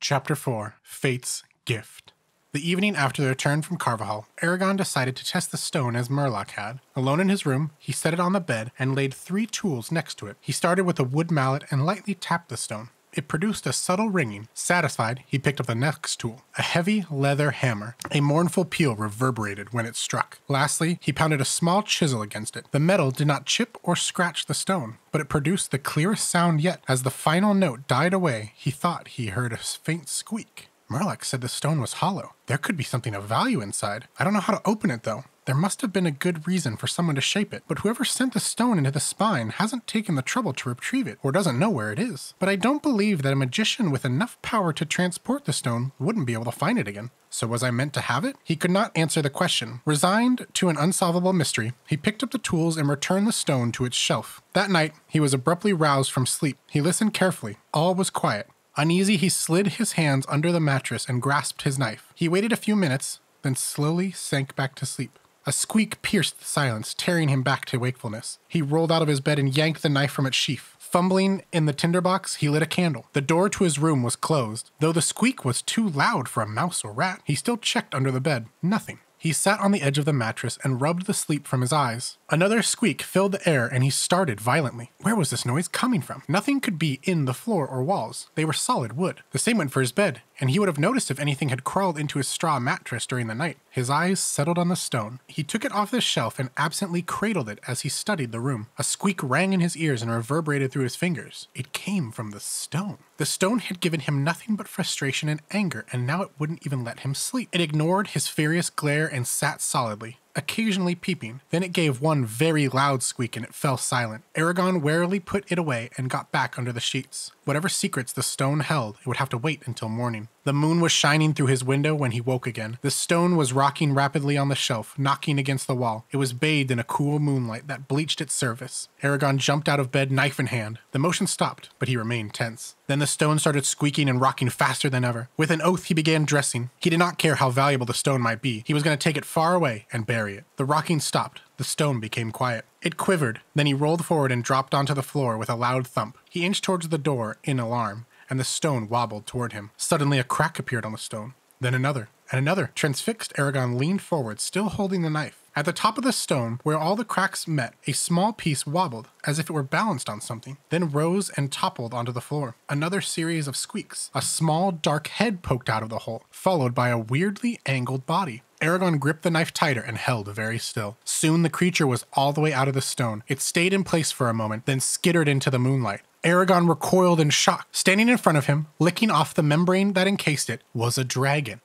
Chapter 4 Fate's Gift. The evening after the return from Carvahall, Eragon decided to test the stone as Merlock had. Alone in his room, he set it on the bed and laid three tools next to it. He started with a wood mallet and lightly tapped the stone. It produced a subtle ringing. Satisfied, he picked up the next tool, a heavy leather hammer. A mournful peal reverberated when it struck. Lastly, he pounded a small chisel against it. The metal did not chip or scratch the stone, but it produced the clearest sound yet. As the final note died away, he thought he heard a faint squeak. Merlock said the stone was hollow. There could be something of value inside. I don't know how to open it though. There must have been a good reason for someone to shape it, but whoever sent the stone into the spine hasn't taken the trouble to retrieve it, or doesn't know where it is. But I don't believe that a magician with enough power to transport the stone wouldn't be able to find it again. So was I meant to have it? He could not answer the question. Resigned to an unsolvable mystery, he picked up the tools and returned the stone to its shelf. That night, he was abruptly roused from sleep. He listened carefully. All was quiet. Uneasy, he slid his hands under the mattress and grasped his knife. He waited a few minutes, then slowly sank back to sleep. A squeak pierced the silence, tearing him back to wakefulness. He rolled out of his bed and yanked the knife from its sheath. Fumbling in the tinderbox, he lit a candle. The door to his room was closed. Though the squeak was too loud for a mouse or rat, he still checked under the bed. Nothing. He sat on the edge of the mattress and rubbed the sleep from his eyes. Another squeak filled the air and he started violently. Where was this noise coming from? Nothing could be in the floor or walls. They were solid wood. The same went for his bed, and he would have noticed if anything had crawled into his straw mattress during the night. His eyes settled on the stone. He took it off the shelf and absently cradled it as he studied the room. A squeak rang in his ears and reverberated through his fingers. It came from the stone. The stone had given him nothing but frustration and anger, and now it wouldn't even let him sleep. It ignored his furious glare and sat solidly occasionally peeping. Then it gave one very loud squeak and it fell silent. Eragon warily put it away and got back under the sheets. Whatever secrets the stone held, it would have to wait until morning. The moon was shining through his window when he woke again. The stone was rocking rapidly on the shelf, knocking against the wall. It was bathed in a cool moonlight that bleached its surface. Eragon jumped out of bed, knife in hand. The motion stopped, but he remained tense. Then the stone started squeaking and rocking faster than ever. With an oath, he began dressing. He did not care how valuable the stone might be. He was going to take it far away and bury it. The rocking stopped. The stone became quiet. It quivered. Then he rolled forward and dropped onto the floor with a loud thump. He inched towards the door in alarm, and the stone wobbled toward him. Suddenly, a crack appeared on the stone. Then another, and another. Transfixed, Eragon leaned forward, still holding the knife. At the top of the stone, where all the cracks met, a small piece wobbled, as if it were balanced on something, then rose and toppled onto the floor. Another series of squeaks. A small, dark head poked out of the hole, followed by a weirdly angled body. Eragon gripped the knife tighter and held very still. Soon the creature was all the way out of the stone. It stayed in place for a moment, then skittered into the moonlight. Eragon recoiled in shock. Standing in front of him, licking off the membrane that encased it, was a dragon.